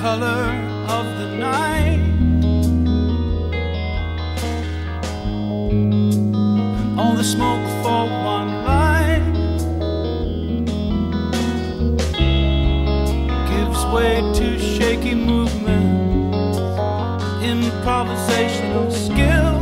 color of the night. All the smoke for one light gives way to shaky movements, improvisational skill.